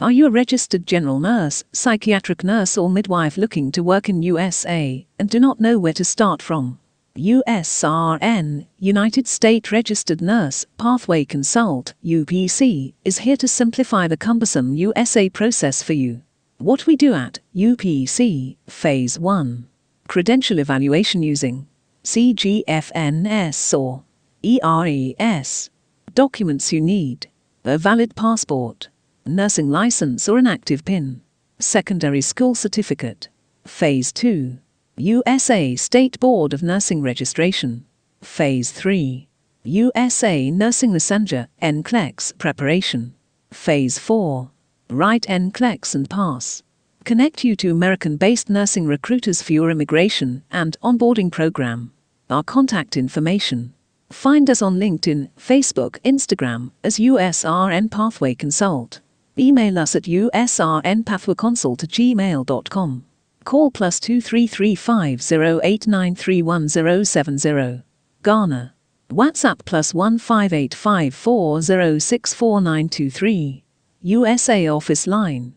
Are you a registered general nurse, psychiatric nurse or midwife looking to work in USA and do not know where to start from? USRN, United States Registered Nurse Pathway Consult, UPC, is here to simplify the cumbersome USA process for you. What we do at UPC, Phase 1 Credential Evaluation using CGFNS or ERES. Documents you need a valid passport, nursing license or an active PIN, secondary school certificate. Phase 2 USA State Board of Nursing Registration. Phase 3 USA Nursing Licensure NCLEX preparation. Phase 4 Write NCLEX and pass. Connect you to American based nursing recruiters for your immigration and onboarding program. Our contact information. Find us on LinkedIn, Facebook, Instagram as USRN Pathway Consult. Email us at usrnpathwayconsult at gmail.com. Call plus 2335089317070. Ghana. WhatsApp plus 15854064923. USA office line.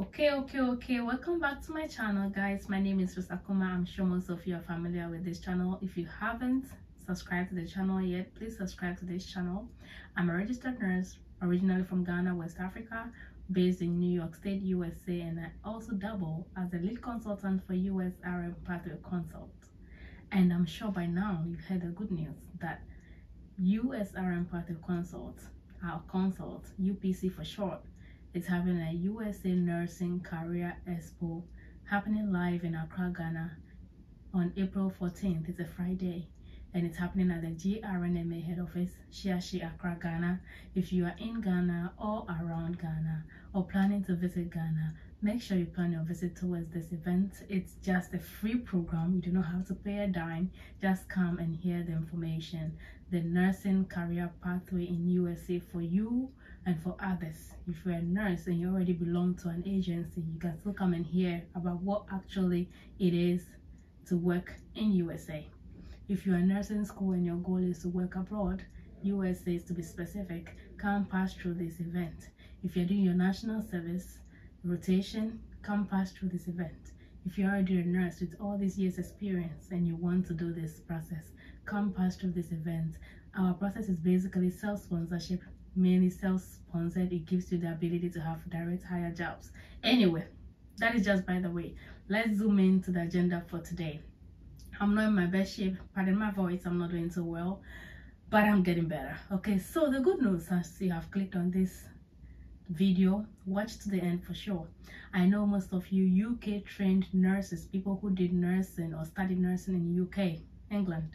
Okay, okay, okay. Welcome back to my channel, guys. My name is Rusakuma. I'm sure most of you are familiar with this channel. If you haven't subscribed to the channel yet, please subscribe to this channel. I'm a registered nurse, originally from Ghana, West Africa, based in New York State, USA, and I also double as a lead consultant for USRN Pathway Consult. And I'm sure by now you've heard the good news that USRN Pathway Consult, our consult, UPC for short, is having a USA Nursing Career Expo happening live in Accra, Ghana on April 14th. It's a Friday and it's happening at the GRNMA head office, Shiashie, Accra, Ghana. If you are in Ghana or around Ghana or planning to visit Ghana, make sure you plan your visit towards this event. It's just a free program. You do not have to pay a dime. Just come and hear the information. The nursing career pathway in USA for you and for others. If you're a nurse and you already belong to an agency, you can still come and hear about what actually it is to work in USA. If you're a nursing school and your goal is to work abroad, USA is to be specific, come pass through this event. If you're doing your national service rotation, come pass through this event. If you're already a nurse with all these years experience and you want to do this process, come pass through this event. Our process is basically self-sponsorship, mainly self-sponsored. It gives you the ability to have direct hire jobs. Anyway, that is just by the way. Let's zoom into the agenda for today. I'm not in my best shape. Pardon my voice, I'm not doing so well, but I'm getting better. Okay, so the good news, as you have clicked on this video, watch to the end for sure. I know most of you UK trained nurses, people who did nursing or studied nursing in UK, England,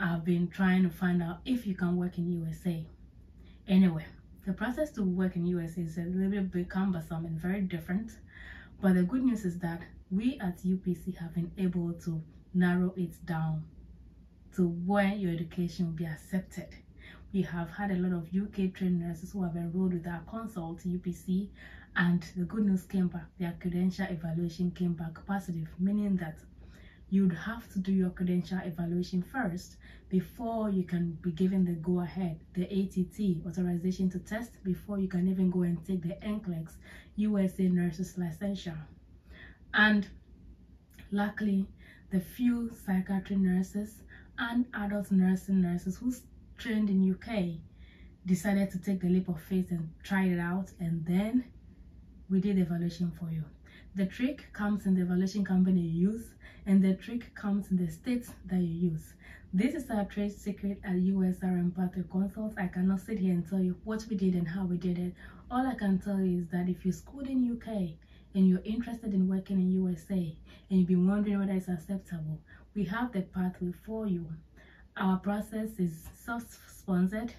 have been trying to find out if you can work in USA. Anyway, the process to work in USA is a little bit cumbersome and very different. But the good news is that we at UPC have been able to narrow it down to where your education will be accepted. We have had a lot of UK trained nurses who have enrolled with our consult UPC and the good news came back, their credential evaluation came back positive, meaning that you'd have to do your credential evaluation first before you can be given the go ahead, the ATT, authorization to test, before you can even go and take the NCLEX, USA Nurses Licensure. And luckily, the few psychiatry nurses and adult nursing nurses who trained in UK decided to take the leap of faith and try it out and then we did the evaluation for you. The trick comes in the evaluation company you use and the trick comes in the states that you use. This is our trade secret at USRN Pathway Consult. I cannot sit here and tell you what we did and how we did it. All I can tell you is that if you schooled in UK and you're interested in working in USA and you've been wondering whether it's acceptable, we have the pathway for you. Our process is self-sponsored.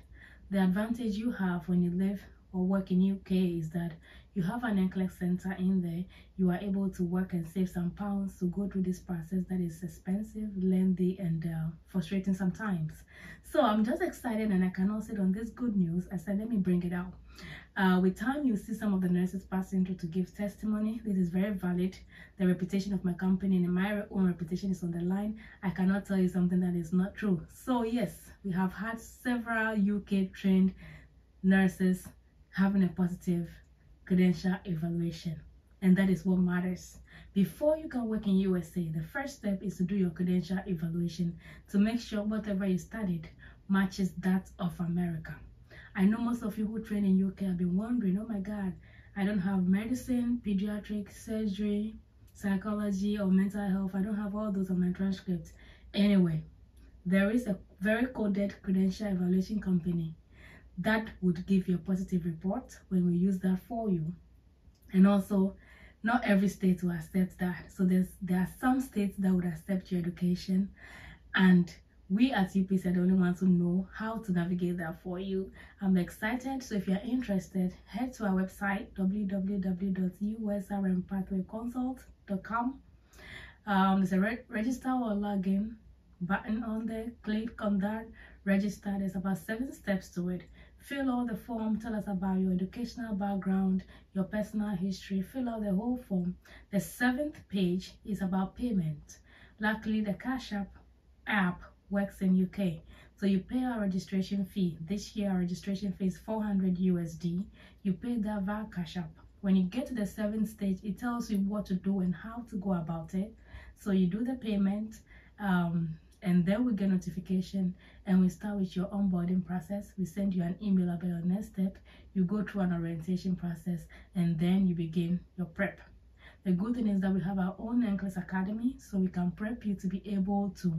The advantage you have when you live or work in UK is that you have an NCLEX center in there. You are able to work and save some pounds to go through this process that is expensive, lengthy, and uh, frustrating sometimes. So I'm just excited and I cannot sit on this good news. I said, let me bring it out. Uh, with time, you see some of the nurses passing through to give testimony. This is very valid. The reputation of my company and my own reputation is on the line. I cannot tell you something that is not true. So yes, we have had several UK trained nurses having a positive credential evaluation. And that is what matters. Before you can work in USA, the first step is to do your credential evaluation to make sure whatever you studied matches that of America. I know most of you who train in UK have been wondering, oh my God, I don't have medicine, pediatric, surgery, psychology, or mental health. I don't have all those on my transcript. Anyway, there is a very coded credential evaluation company that would give you a positive report when we use that for you. And also, not every state will accept that. So there's there are some states that would accept your education and we at UPC are the only ones who know how to navigate that for you. I'm excited. So if you're interested, head to our website www.usrnpathwayconsult.com. Um, there's a re register or login button on there. Click on that, register. There's about seven steps to it. Fill out the form, tell us about your educational background, your personal history, fill out the whole form. The seventh page is about payment. Luckily, the Cash App app works in UK. So you pay our registration fee. This year, our registration fee is 400 USD. You pay that via Cash App. When you get to the seventh stage, it tells you what to do and how to go about it. So you do the payment. Um, and then we get notification and we start with your onboarding process. We send you an email about your next step. You go through an orientation process and then you begin your prep. The good thing is that we have our own NCLEX Academy so we can prep you to be able to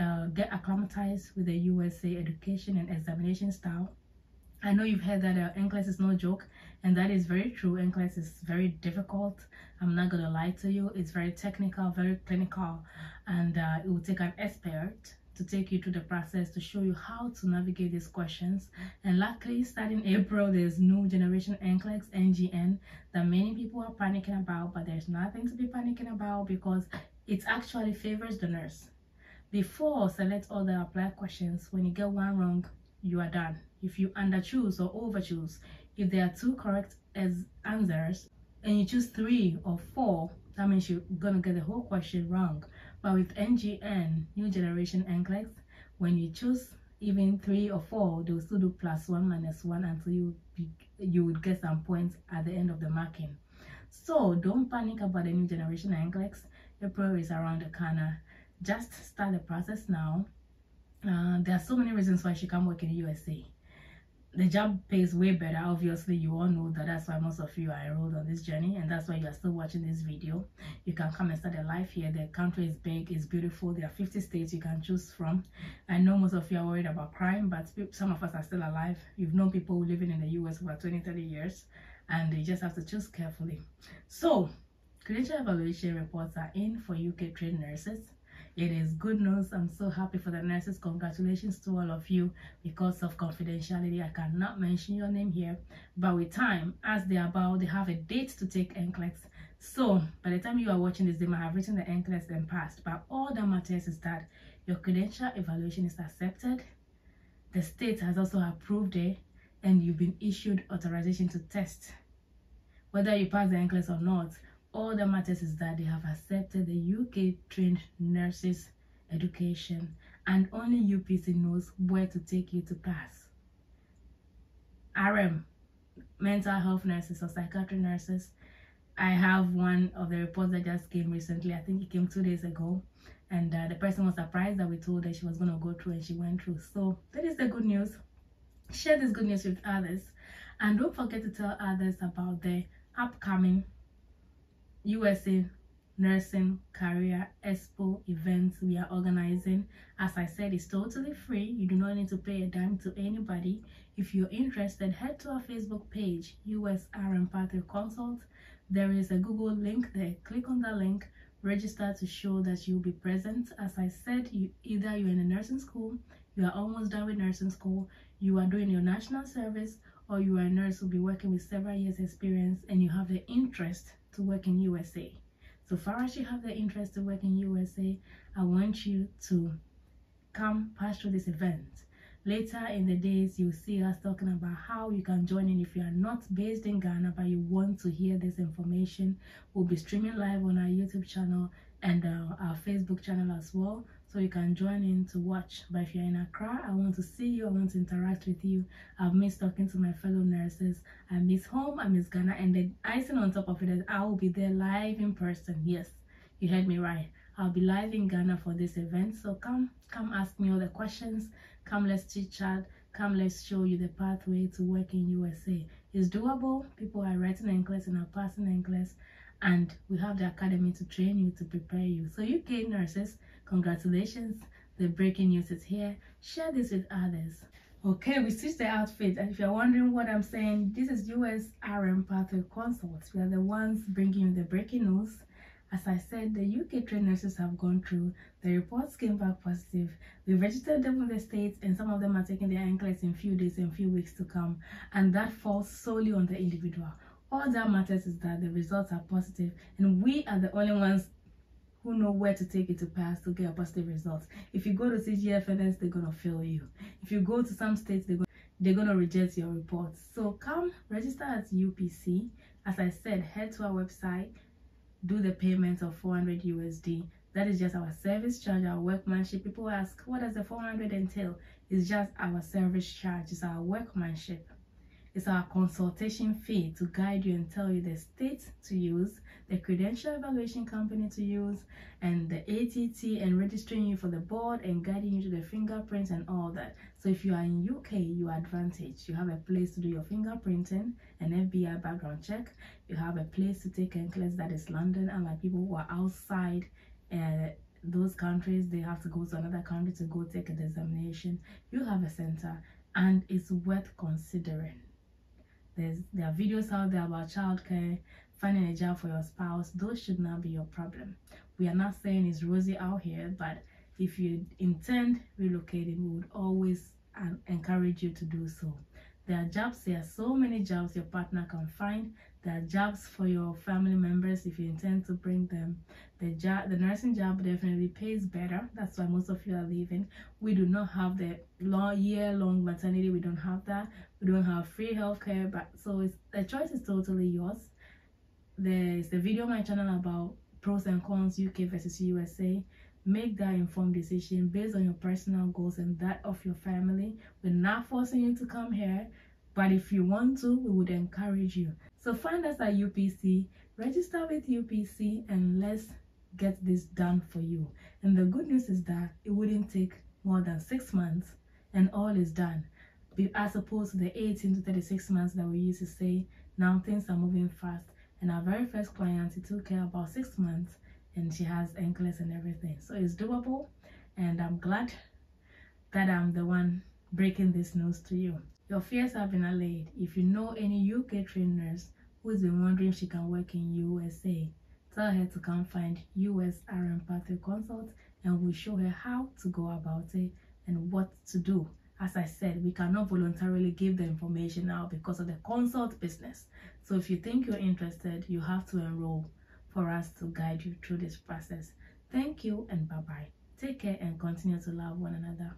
uh, get acclimatized with the USA education and examination style I know you've heard that uh, NCLEX is no joke, and that is very true. NCLEX is very difficult. I'm not gonna lie to you. It's very technical, very clinical, and uh, it will take an expert to take you through the process to show you how to navigate these questions. And luckily, starting April, there's new generation NCLEX NGN that many people are panicking about, but there's nothing to be panicking about because it actually favors the nurse. Before select all the apply questions, when you get one wrong, you are done if you under choose or over choose if there are two correct as answers and you choose three or four that means you're gonna get the whole question wrong. But with ngn new generation NCLEX when you choose even three or four they will still do plus one minus one until you you would get some points at the end of the marking. So don't panic about the new generation NCLEX april is around the corner. Just start the process now. Uh, there are so many reasons why she can't work in the usa the job pays way better. Obviously you all know that that's why most of you are enrolled on this journey and that's why you are still watching this video. You can come and start a life here. The country is big it's beautiful. There are 50 states you can choose from. I know most of you are worried about crime but some of us are still alive. You've known people living in the u.s for 20 30 years and you just have to choose carefully. So credential evaluation reports are in for uk trained nurses it is good news. I'm so happy for the nurses. Congratulations to all of you. Because of confidentiality, I cannot mention your name here. But with time, as they are about, they have a date to take NCLEX. So by the time you are watching this, they might have written the NCLEX and passed. But all that matters is that your credential evaluation is accepted. The state has also approved it and you've been issued authorization to test. Whether you pass the NCLEX or not, all that matters is that they have accepted the UK trained nurses education and only UPC knows where to take you to pass. RM, mental health nurses or psychiatry nurses. I have one of the reports that just came recently. I think it came two days ago. And uh, the person was surprised that we told her she was going to go through and she went through. So that is the good news. Share this good news with others. And don't forget to tell others about the upcoming USA Nursing Career Expo event we are organizing. As I said, it's totally free. You do not need to pay a dime to anybody. If you're interested, head to our Facebook page, USRN Pathway Consult. There is a Google link there. Click on that link, register to show that you'll be present. As I said, you either you're in a nursing school, you are almost done with nursing school, you are doing your national service, or you are a nurse who'll be working with several years experience and you have the interest to work in USA. So far as you have the interest to work in USA, I want you to come pass through this event. Later in the days, you'll see us talking about how you can join in if you are not based in Ghana, but you want to hear this information. We'll be streaming live on our YouTube channel and uh, our Facebook channel as well. So you can join in to watch. But if you're in Accra, I want to see you, I want to interact with you. I've missed talking to my fellow nurses. I miss home, I miss Ghana, and the icing on top of it is I will be there live in person. Yes, you heard me right. I'll be live in Ghana for this event. So come, come ask me all the questions. Come, let's chit chat. Come, let's show you the pathway to work in USA. It's doable. People are writing NCLEX and are passing NCLEX and we have the academy to train you to prepare you so uk nurses congratulations the breaking news is here share this with others okay we switched the outfit and if you're wondering what i'm saying this is us rm pathway consults we are the ones bringing you the breaking news as I said, the UK trained nurses have gone through. The reports came back positive. We registered them with the states, and some of them are taking their NCLEX in a few days and a few weeks to come. And that falls solely on the individual all that matters is that the results are positive and we are the only ones who know where to take it to pass to get a positive result. If you go to CGFNS, they're gonna fail you. If you go to some states, they're gonna they're gonna reject your report. So come register at UPC. As I said, head to our website, do the payment of 400 USD. That is just our service charge, our workmanship. People ask, what does the 400 entail? It's just our service charge, it's our workmanship. It's our consultation fee to guide you and tell you the state to use, the credential evaluation company to use, and the ATT and registering you for the board and guiding you to the fingerprints and all that. So if you are in UK, you are. You have a place to do your fingerprinting, an FBI background check. You have a place to take NCLEX that is London, and like people who are outside uh, those countries, they have to go to another country to go take an examination. You have a center and it's worth considering. There's there are videos out there about childcare, finding a job for your spouse. Those should not be your problem. We are not saying it's rosy out here, but if you intend relocating, we would always uh, encourage you to do so. There are jobs, there are so many jobs your partner can find. There are jobs for your family members if you intend to bring them. The job, the nursing job definitely pays better. That's why most of you are leaving. We do not have the long year-long maternity. We don't have that. We don't have free healthcare. But so it's the choice is totally yours. There's a video on my channel about pros and cons UK versus USA make that informed decision based on your personal goals and that of your family we're not forcing you to come here but if you want to we would encourage you so find us at upc register with upc and let's get this done for you and the good news is that it wouldn't take more than six months and all is done as opposed to the 18 to 36 months that we used to say now things are moving fast and our very first client it took care about six months and she has NCLEX and everything. So it's doable and I'm glad that I'm the one breaking this news to you. Your fears have been allayed. If you know any UK trainers who's been wondering if she can work in USA, tell her to come find US RM Pathway Consult and we'll show her how to go about it and what to do. As I said, we cannot voluntarily give the information out because of the consult business. So if you think you're interested, you have to enroll for us to guide you through this process. Thank you and bye bye. Take care and continue to love one another.